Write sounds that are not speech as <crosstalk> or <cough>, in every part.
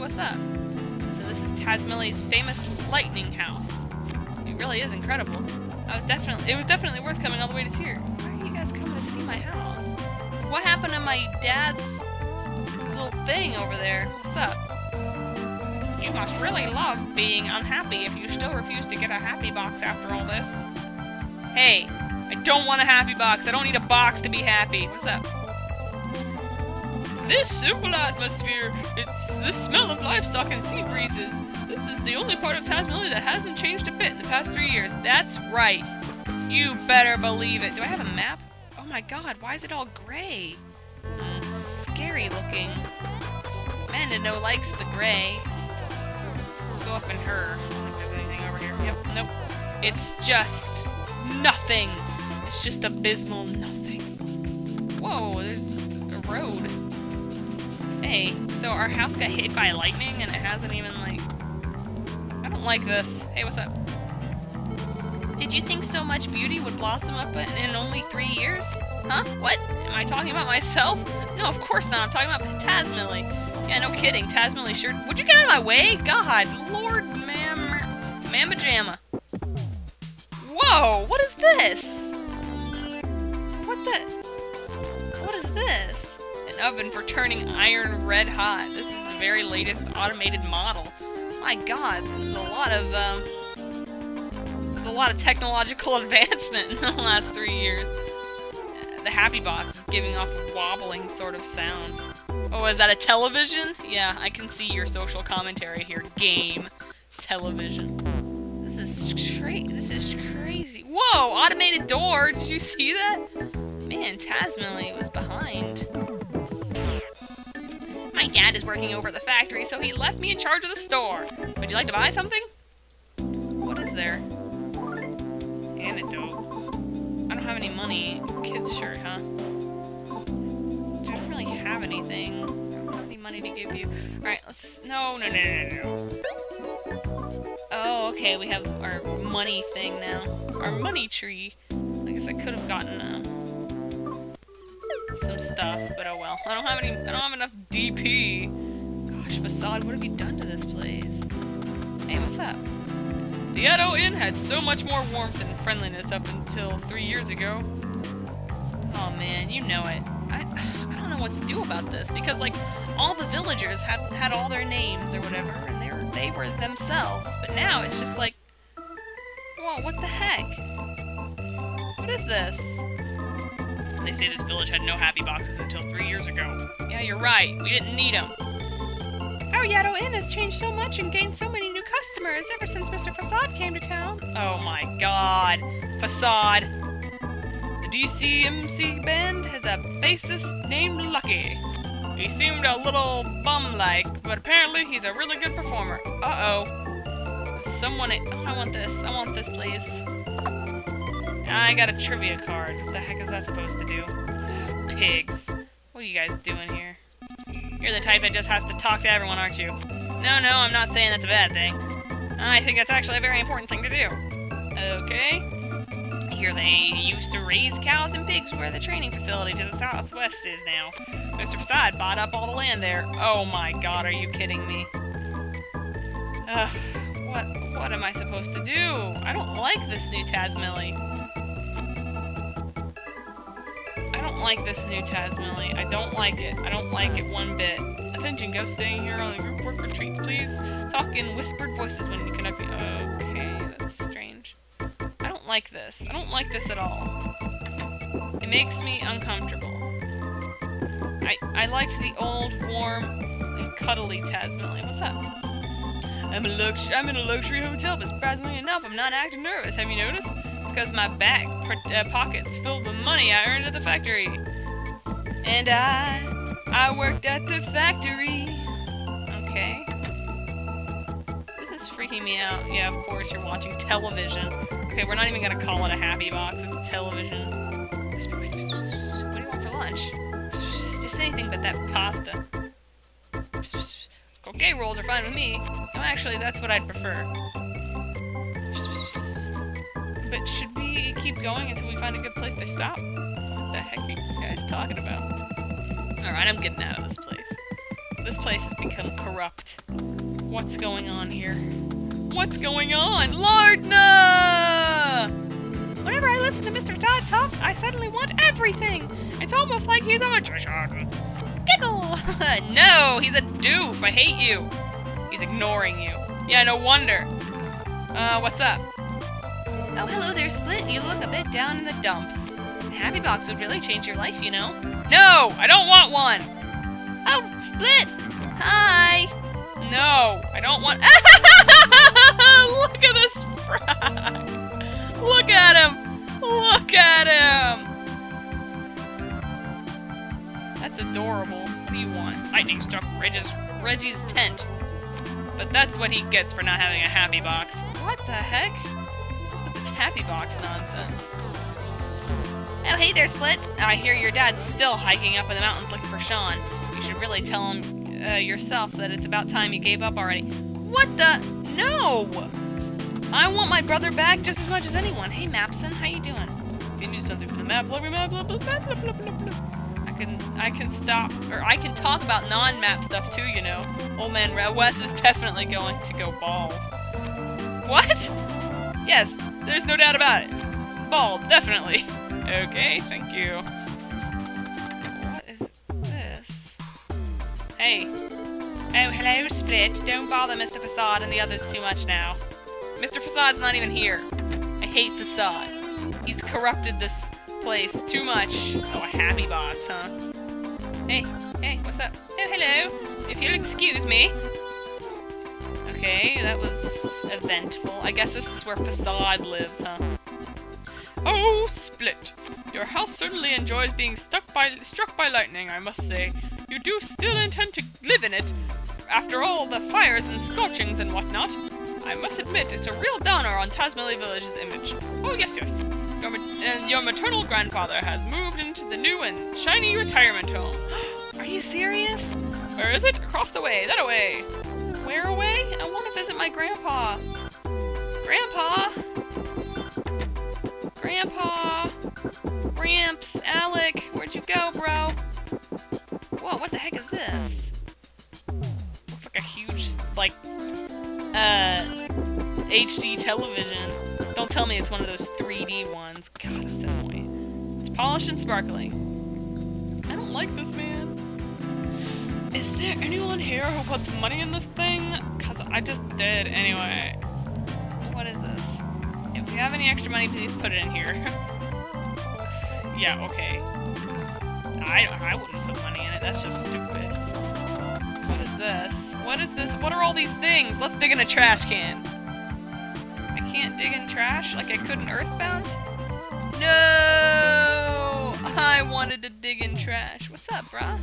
what's up? So this is Tazmily's famous lightning house. It really is incredible. I was definitely, it was definitely worth coming all the way to here. Why are you guys coming to see my house? What happened to my dad's little thing over there? What's up? You must really love being unhappy if you still refuse to get a happy box after all this. Hey, I don't want a happy box. I don't need a box to be happy. What's up? This simple atmosphere, it's the smell of livestock and sea breezes. This is the only part of Tazmily that hasn't changed a bit in the past three years. That's right. You better believe it. Do I have a map? Oh my god, why is it all gray? Mm, scary looking. Amanda no likes the gray. Let's go up in her. I don't think there's anything over here. Yep, nope. It's just nothing. It's just abysmal nothing. Whoa, there's a road. Hey, so our house got hit by lightning and it hasn't even, like... I don't like this. Hey, what's up? Did you think so much beauty would blossom up in only three years? Huh? What? Am I talking about myself? No, of course not. I'm talking about Tazmily. Yeah, no kidding. Tazmily sure... Would you get out of my way? God, Lord, ma'am... Mamma Jamma. Whoa! What is this? What the... What is this? Oven for turning iron red hot. This is the very latest automated model. My god, there's a lot of, um... There's a lot of technological <laughs> advancement in the last three years. The Happy Box is giving off a wobbling sort of sound. Oh, is that a television? Yeah, I can see your social commentary here. Game. Television. This is crazy. This is crazy. Whoa! Automated door! Did you see that? Man, Tazmily was behind. Dad is working over at the factory, so he left me in charge of the store. Would you like to buy something? What is there? Antidote. I don't have any money. Kid's shirt, huh? Don't really have anything. I don't have any money to give you. Alright, let's... No, no, no, no, no. Oh, okay, we have our money thing now. Our money tree. I guess I could have gotten, uh, some stuff, but oh well. I don't have any- I don't have enough DP. Gosh, Fassad, what have you done to this place? Hey, what's up? The Yado Inn had so much more warmth and friendliness up until three years ago. Oh man, you know it. I, I don't know what to do about this, because like, all the villagers had, had all their names or whatever, and they were, they were themselves, but now it's just like, whoa, what the heck? What is this? They say this village had no happy boxes until three years ago. Yeah, you're right. We didn't need them. Our Yado Inn has changed so much and gained so many new customers ever since Mr. Fassad came to town. Oh my god. Fassad. The DCMC band has a bassist named Lucky. He seemed a little bum-like, but apparently he's a really good performer. Uh-oh. Someone... Oh, I want this. I want this, please. I got a trivia card. What the heck is that supposed to do? Pigs. What are you guys doing here? You're the type that just has to talk to everyone, aren't you? No, no, I'm not saying that's a bad thing. I think that's actually a very important thing to do. Okay. Here they used to raise cows and pigs where the training facility to the southwest is now. Mr. Fassad bought up all the land there. Oh my god, are you kidding me? Ugh, what, what am I supposed to do? I don't like this new Tazmily. Don't like this new Tazmily. I don't like it. I don't like it one bit. Attention, ghosts staying here on the group work retreats, please. Talk in whispered voices when you connect me. Okay, that's strange. I don't like this. I don't like this at all. It makes me uncomfortable. I I liked the old, warm, and cuddly Tazmily. What's up? I'm, a lux I'm in a luxury hotel, but surprisingly enough, I'm not acting nervous. Have you noticed? It's because my back uh, pocket's filled with money I earned at the factory. And I, I worked at the factory. Okay. This is freaking me out. Yeah, of course, you're watching television. Okay, we're not even gonna call it a happy box, it's a television. What do you want for lunch? Just anything but that pasta. Okay, rolls are fine with me. No, actually, that's what I'd prefer. Going until we find a good place to stop? What the heck are you guys talking about? Alright, I'm getting out of this place. This place has become corrupt. What's going on here? What's going on? Lardna! Whenever I listen to Mr. Todd talk, I suddenly want everything. It's almost like he's a magician. Giggle! <laughs> no, he's a doof. I hate you. He's ignoring you. Yeah, no wonder. Uh, what's up? Oh, hello there, Split. You look a bit down in the dumps. A happy box would really change your life, you know. No, I don't want one. Oh, Split. Hi. No, I don't want. <laughs> look at this frog. Look at him. Look at him. That's adorable. What do you want? Lightning struck Reggie's, Reggie's tent. But that's what he gets for not having a happy box. What the heck? Happy box nonsense? Oh, hey there, Split. I hear your dad's still hiking up in the mountains looking for Sean. You should really tell him uh, yourself that it's about time you gave up already. What the? No! I want my brother back just as much as anyone. Hey, Mapson, how you doing? If you need something for the map, me map, blah, blah, blah, blah, blah, blah, blah. I can, I can stop, or I can talk about non-map stuff too, you know. Old man Wes is definitely going to go bald. What? Yes, there's no doubt about it. Bald, definitely. Okay, thank you. What is this? Hey. Oh, hello, Split. Don't bother Mr. Fassad and the others too much now. Mr. Fassad's not even here. I hate Fassad. He's corrupted this place too much. Oh, a happy box, huh? Hey, hey, what's up? Oh, hello. If you'll excuse me. Okay, that was eventful. I guess this is where Fassad lives, huh? Oh, Split. Your house certainly enjoys being stuck by struck by lightning, I must say. You do still intend to live in it, after all the fires and scorchings and whatnot. I must admit, it's a real downer on Tazmily Village's image. Oh, yes, yes. Your, ma your maternal grandfather has moved into the new and shiny retirement home. <gasps> Are you serious? Where is it? Across the way. That away. Where away? I want to visit my grandpa. Grandpa? Grandpa? Gramps, Alec, where'd you go, bro? Whoa, what the heck is this? Looks like a huge, like, uh, HD television. Don't tell me it's one of those 3D ones. God, that's annoying. It's polished and sparkling. I don't like this, man. Is there anyone here who puts money in this thing? Cause I just did anyway. What is this? If you have any extra money, please put it in here. <laughs> yeah, okay. I, I wouldn't put money in it, that's just stupid. What is this? What is this? What are all these things? Let's dig in a trash can. I can't dig in trash like I could in Earthbound? No! I wanted to dig in trash. What's up, brah?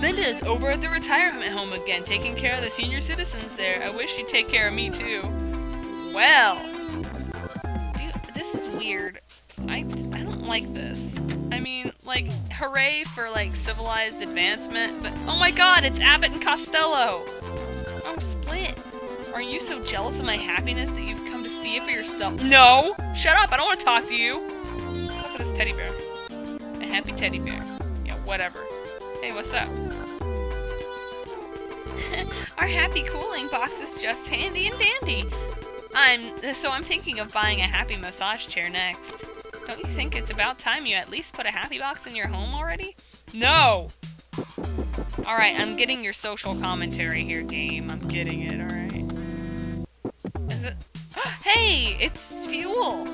Linda is over at the retirement home again, taking care of the senior citizens there. I wish she'd take care of me too. Well, dude, this is weird. I, I don't like this. I mean, like, hooray for, like, civilized advancement, but oh my god, it's Abbott and Costello! Oh, Split. Are you so jealous of my happiness that you've come to see it for yourself? No! Shut up, I don't want to talk to you! Up with this teddy bear? A happy teddy bear. Yeah, whatever. Hey, what's up? <laughs> Our happy cooling box is just handy and dandy. I'm so I'm thinking of buying a happy massage chair next. Don't you think it's about time you at least put a happy box in your home already? No! Alright, I'm getting your social commentary here, game. I'm getting it, alright. Is it? <gasps> hey! It's Fuel!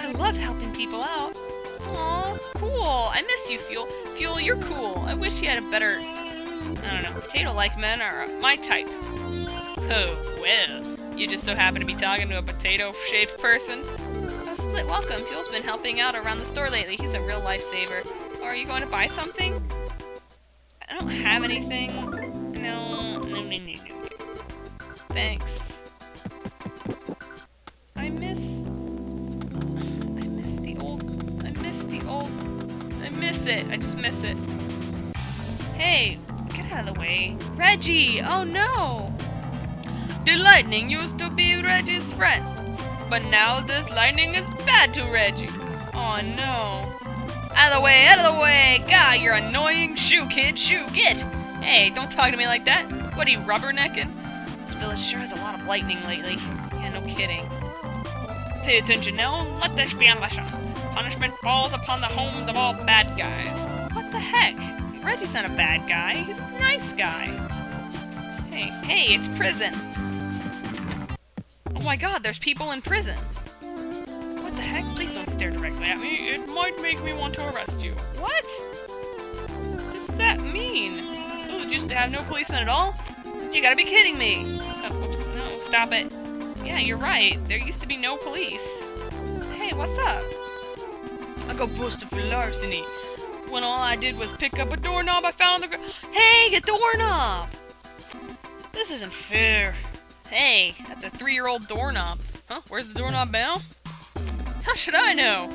I love helping people out. Aw, cool. I miss you, Fuel. Fuel, you're cool. I wish you had a better... I don't know. Potato-like men are my type. Oh, well. You just so happen to be talking to a potato-shaped person? Oh, Split, welcome. Fuel's been helping out around the store lately. He's a real lifesaver. Oh, are you going to buy something? I don't have anything. No, no, no, no, no. Thanks. I miss... I miss the old... I miss the old... I it. I just miss it. Hey, get out of the way. Reggie! Oh no! The lightning used to be Reggie's friend. But now this lightning is bad to Reggie. Oh no. Out of the way, out of the way! God, you're annoying! Shoo, kid, shoo, get! Hey, don't talk to me like that. What are you, rubbernecking? This village sure has a lot of lightning lately. Yeah, no kidding. Pay attention now, let this be a lesson. Punishment falls upon the homes of all bad guys. What the heck? Reggie's not a bad guy, he's a nice guy. Hey, hey, it's prison. Oh my god, there's people in prison. What the heck? Please don't stare directly at me. It might make me want to arrest you. What? What does that mean? Used to have no policemen at all? You gotta be kidding me! Oh, whoops, no, stop it. Yeah, you're right. There used to be no police. Hey, what's up? I got busted for larceny. When all I did was pick up a doorknob I found on the ground. Hey, a doorknob! This isn't fair. Hey, that's a three-year-old doorknob. Huh? Where's the doorknob now? How should I know?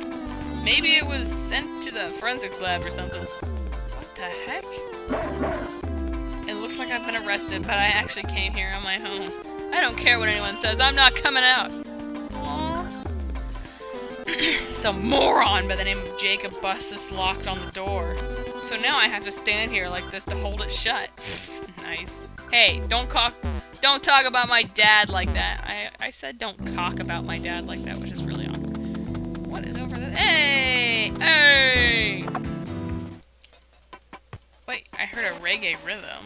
Maybe it was sent to the forensics lab or something. What the heck? It looks like I've been arrested, but I actually came here on my own. I don't care what anyone says, I'm not coming out! Some moron by the name of Jacob Bustus locked on the door. So now I have to stand here like this to hold it shut. <laughs> nice. Hey, don't cock don't talk about my dad like that. I, I said don't cock about my dad like that, which is really awkward. What is over there? Hey! Hey! Wait, I heard a reggae rhythm.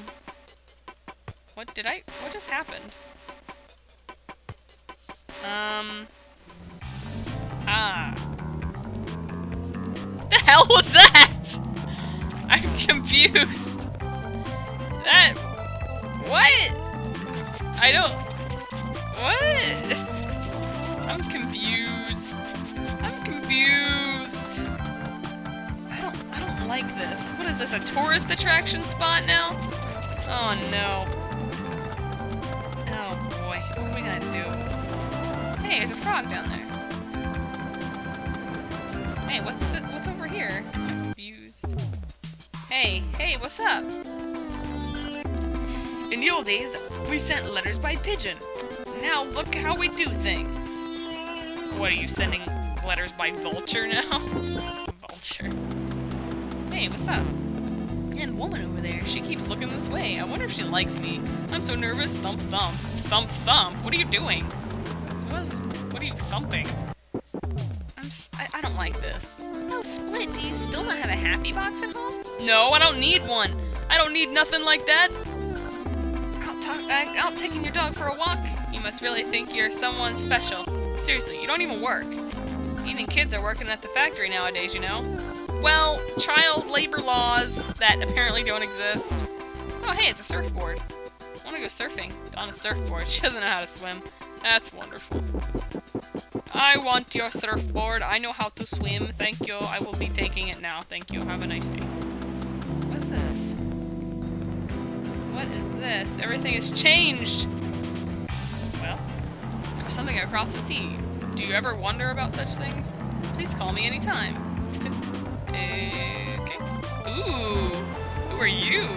What did I... What just happened? Hell was that? I'm confused. That... What? I don't... What? I'm confused. I'm confused. I don't... I don't like this. What is this, a tourist attraction spot now? Oh no. Oh boy, what are we gonna do? Hey, there's a frog down there. Hey, what's the... here? Confused. Hey, hey, what's up? In the old days, we sent letters by pigeon. Now look how we do things. What, are you sending letters by vulture now? <laughs> vulture. Hey, what's up? And woman over there, she keeps looking this way. I wonder if she likes me. I'm so nervous. Thump thump. Thump thump. What are you doing? What, is, what are you thumping? I, I don't like this. No, Split, do you still not have a happy box at home? No, I don't need one. I don't need nothing like that uh, out taking your dog for a walk? You must really think you're someone special. Seriously, you don't even work. Even kids are working at the factory nowadays, you know? Well, child labor laws that apparently don't exist. Oh, hey, it's a surfboard. I want to go surfing on a surfboard. <laughs> She doesn't know how to swim. That's wonderful. I want your surfboard. I know how to swim. Thank you. I will be taking it now. Thank you. Have a nice day. What's this? What is this? Everything has changed! Well, there's something across the sea. Do you ever wonder about such things? Please call me anytime. <laughs> okay. Ooh, who are you?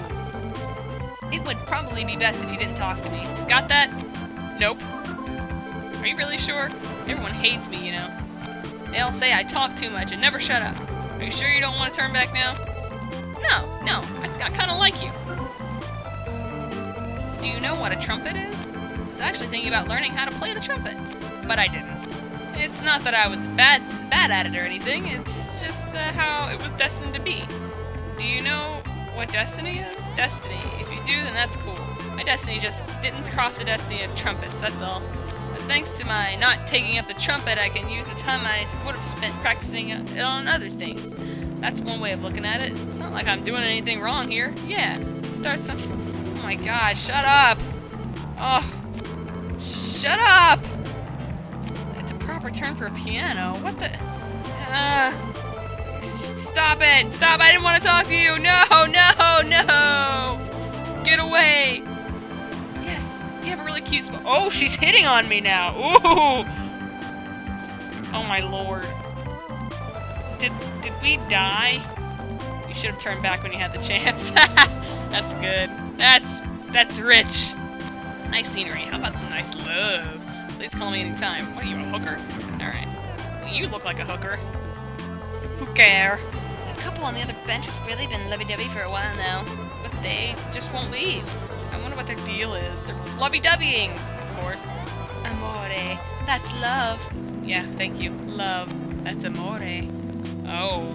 It would probably be best if you didn't talk to me. Got that? Nope. Are you really sure? Everyone hates me, you know. They all say I talk too much and never shut up. Are you sure you don't want to turn back now? No, no, I, I kind of like you. Do you know what a trumpet is? I was actually thinking about learning how to play the trumpet, but I didn't. It's not that I was bad bad at it or anything, it's just uh, how it was destined to be. Do you know what destiny is? Destiny. If you do, then that's cool. My destiny just didn't cross the destiny of trumpets, that's all. Thanks to my not taking up the trumpet, I can use the time I would have spent practicing it on other things. That's one way of looking at it. It's not like I'm doing anything wrong here. Yeah, start something Oh my god, shut up! Oh, shut up! It's a proper turn for a piano. What the? Uh, stop it! Stop! I didn't want to talk to you! No! No! No! Spot. Oh, she's hitting on me now! Ooh! Oh my lord. Did, did we die? You should have turned back when you had the chance. <laughs> That's good. That's that's rich. Nice scenery. How about some nice love? Please call me anytime. What are you, a hooker? Alright. You look like a hooker. Who care? The couple on the other bench has really been lovey-dovey for a while now. But they just won't leave. I wonder what their deal is. They're lovey-doveying, of course. Amore. That's love. Yeah, thank you. Love. That's amore. Oh.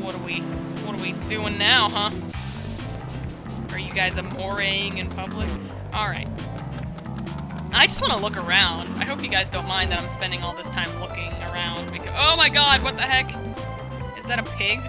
What are we what are we doing now, huh? Are you guys amoreing in public? Alright. I just want to look around. I hope you guys don't mind that I'm spending all this time looking around because- Oh my god, what the heck? Is that a pig?